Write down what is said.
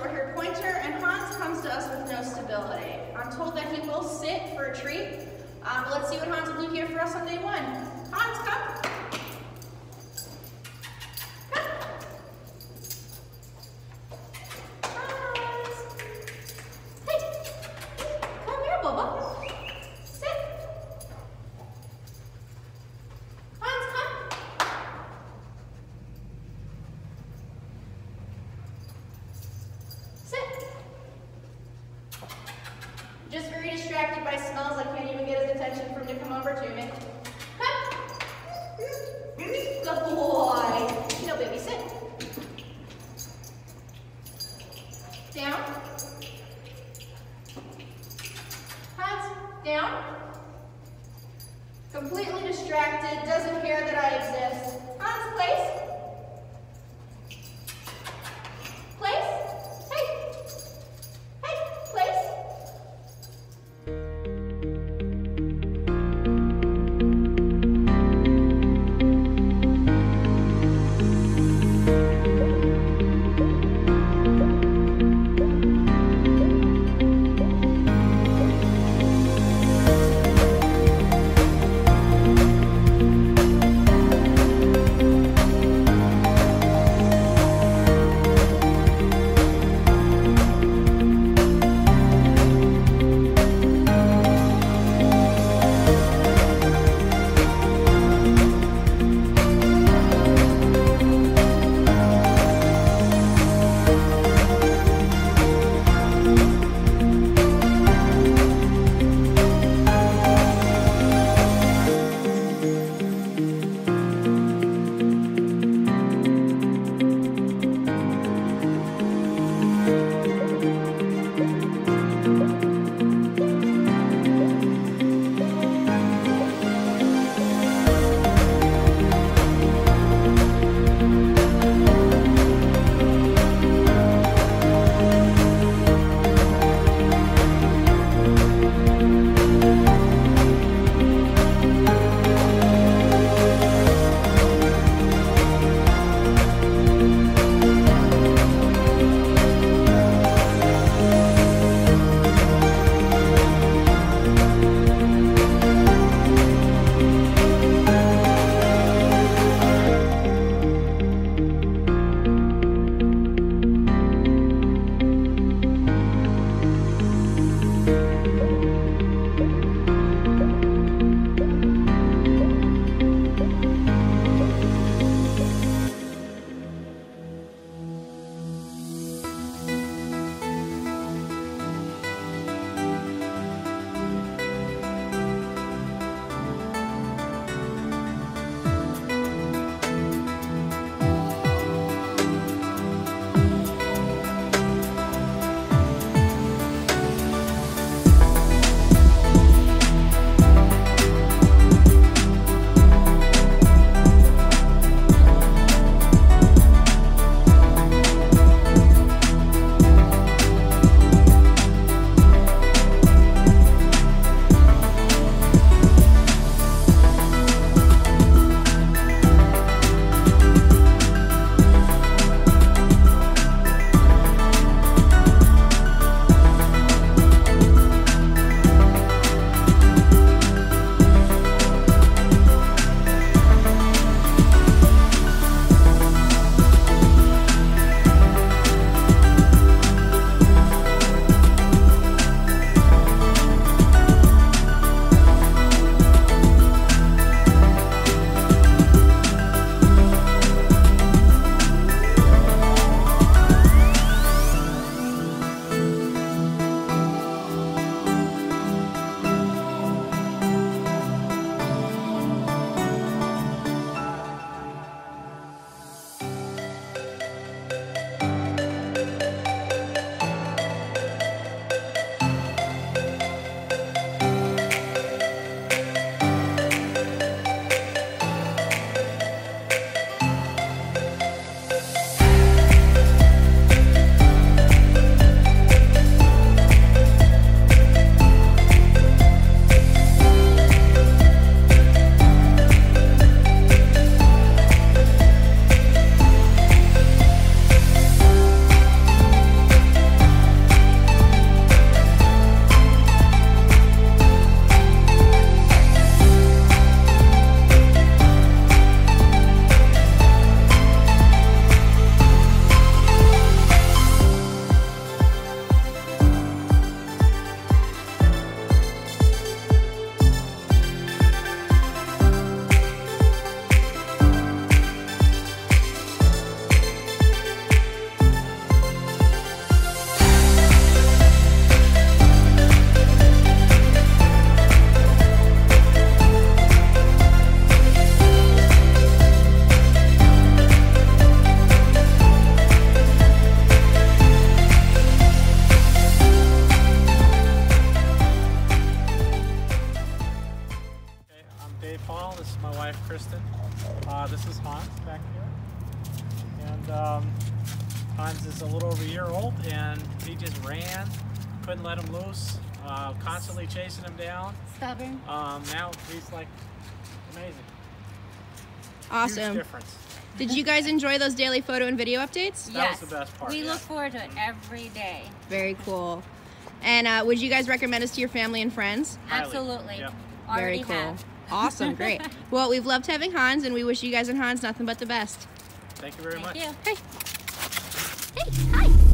short-haired pointer, and Hans comes to us with no stability. I'm told that he will sit for a treat. Um, let's see what Hans will do here for us on day one. Hans, come. Down. Completely distracted, doesn't care that I exist. Hans, place. Place. Hans is a little over a year old, and he just ran. Couldn't let him loose. Uh, constantly chasing him down. Stubborn. Um, now he's like amazing. Awesome. Huge Awesome. difference. Did you guys enjoy those daily photo and video updates? That yes. was the best part, We yeah. look forward to it every day. Very cool. And uh, would you guys recommend us to your family and friends? Absolutely. Yep. Already Very cool. have. Awesome, great. Well, we've loved having Hans, and we wish you guys and Hans nothing but the best. Thank you very Thank much. you. Hey. はい